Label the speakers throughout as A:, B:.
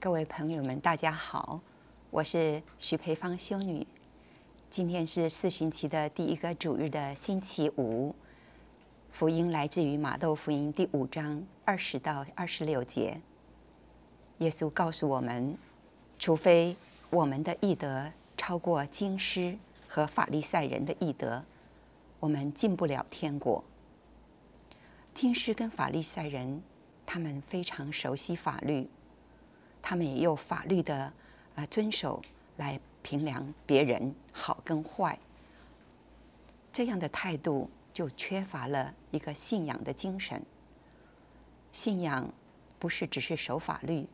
A: 各位朋友们，大家好，我是徐培芳修女。今天是四旬期的第一个主日的星期五，福音来自于马窦福音第五章二十到二十六节。耶稣告诉我们，除非我们的义德超过经师和法利赛人的义德，我们进不了天国。经师跟法利赛人，他们非常熟悉法律。他们也用法律的啊遵守来评量别人好跟坏，这样的态度就缺乏了一个信仰的精神。信仰不是只是守法律，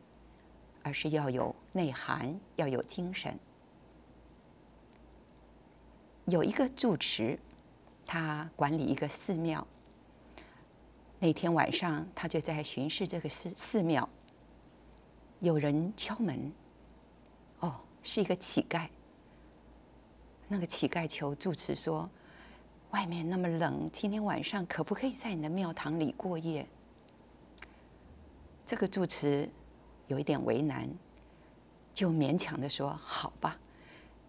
A: 而是要有内涵，要有精神。有一个住持，他管理一个寺庙。那天晚上，他就在巡视这个寺寺庙。有人敲门，哦，是一个乞丐。那个乞丐求住持说：“外面那么冷，今天晚上可不可以在你的庙堂里过夜？”这个住持有一点为难，就勉强的说：“好吧，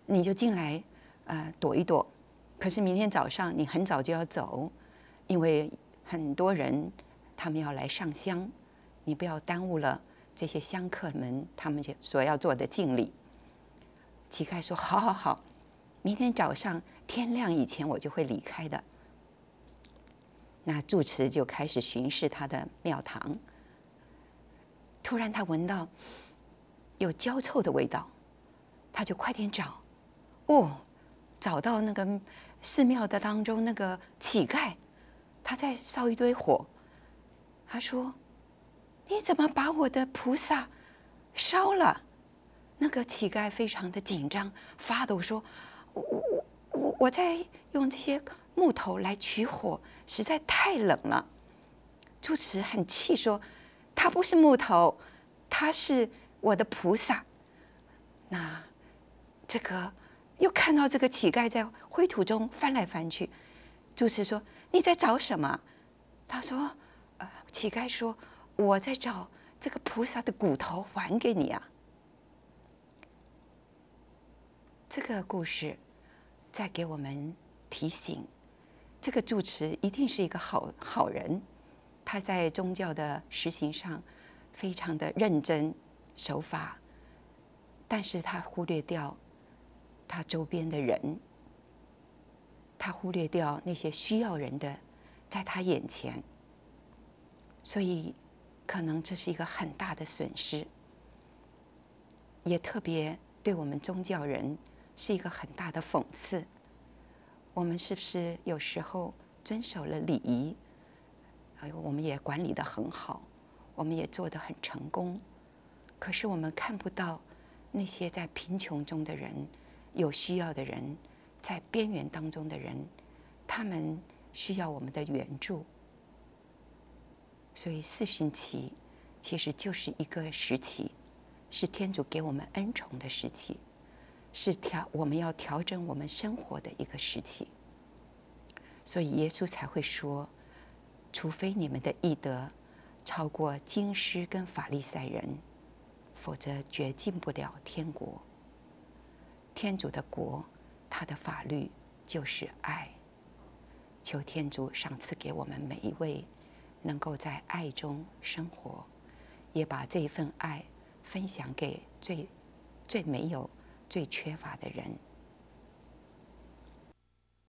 A: 你就进来，呃，躲一躲。可是明天早上你很早就要走，因为很多人他们要来上香，你不要耽误了。”这些香客们，他们就所要做的敬礼。乞丐说：“好好好，明天早上天亮以前我就会离开的。”那住持就开始巡视他的庙堂。突然，他闻到有焦臭的味道，他就快点找。哦，找到那个寺庙的当中那个乞丐，他在烧一堆火。他说。你怎么把我的菩萨烧了？那个乞丐非常的紧张，发抖说：“我我我我在用这些木头来取火，实在太冷了。”住持很气说：“他不是木头，他是我的菩萨。”那这个又看到这个乞丐在灰土中翻来翻去，住持说：“你在找什么？”他说：“呃，乞丐说。”我在找这个菩萨的骨头还给你啊！这个故事在给我们提醒，这个住持一定是一个好好人，他在宗教的实行上非常的认真守法，但是他忽略掉他周边的人，他忽略掉那些需要人的在他眼前，所以。可能这是一个很大的损失，也特别对我们宗教人是一个很大的讽刺。我们是不是有时候遵守了礼仪，哎，我们也管理的很好，我们也做得很成功，可是我们看不到那些在贫穷中的人、有需要的人、在边缘当中的人，他们需要我们的援助。所以四旬期其实就是一个时期，是天主给我们恩宠的时期，是调我们要调整我们生活的一个时期。所以耶稣才会说：“除非你们的义德超过经师跟法利赛人，否则绝进不了天国。”天主的国，他的法律就是爱。求天主赏赐给我们每一位。能够在爱中生活，也把这份爱分享给最最没有、最缺乏的人。